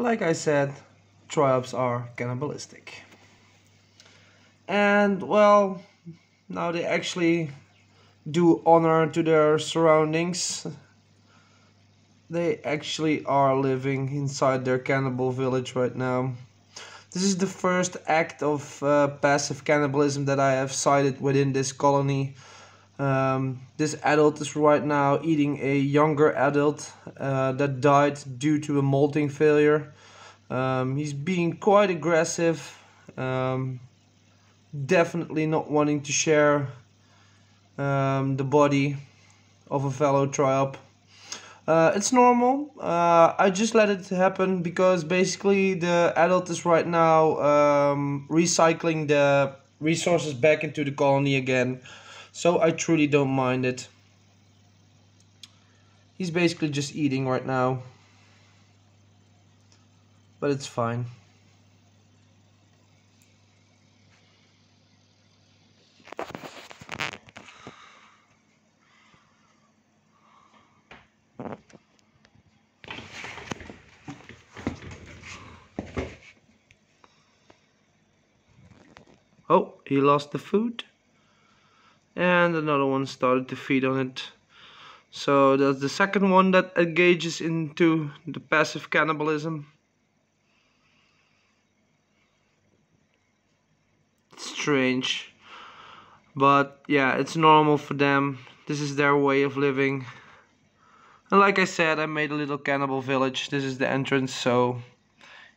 like I said, Triops are cannibalistic. And well, now they actually do honor to their surroundings. They actually are living inside their cannibal village right now. This is the first act of uh, passive cannibalism that I have sighted within this colony. Um, this adult is right now eating a younger adult uh, that died due to a molting failure. Um, he's being quite aggressive, um, definitely not wanting to share um, the body of a fellow tribe. Uh, it's normal. Uh, I just let it happen because basically the adult is right now um, recycling the resources back into the colony again. So I truly don't mind it. He's basically just eating right now. But it's fine. Oh, he lost the food. And another one started to feed on it. So that's the second one that engages into the passive cannibalism. Strange. But yeah, it's normal for them. This is their way of living. And like I said, I made a little cannibal village. This is the entrance, so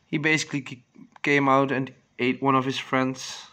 he basically came out and ate one of his friends.